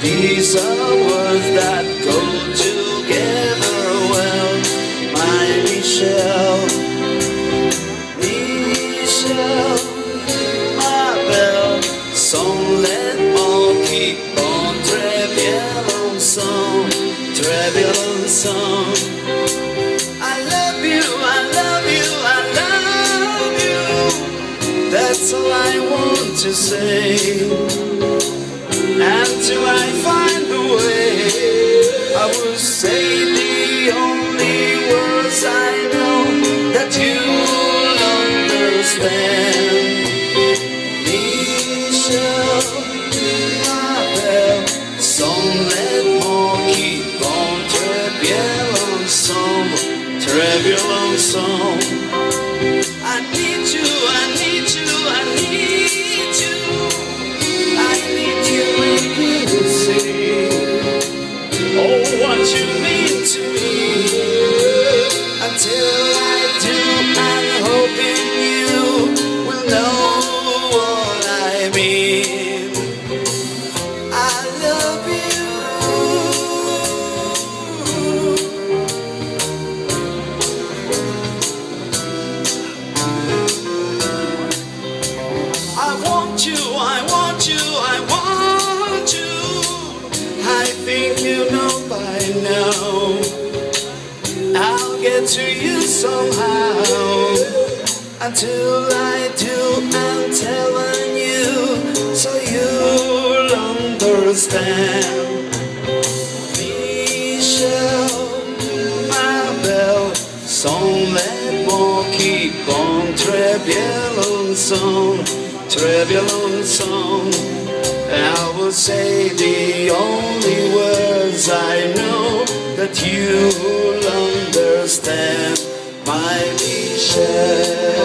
These are words that go together well, my Michelle. Michelle, my belle, son let on keep on très bien ensemble, très. I love you, I love you, I love you. That's all I want to say. Until I find a way, I will say the only words I know that you'll what you mean to me. Until to you somehow. Until I do, I'm telling you, so you'll understand. Michelle, ma belle, son laitement qui bon très bien l'ensemble, très bien. I will say the only words I know that you'll understand, my Michelle.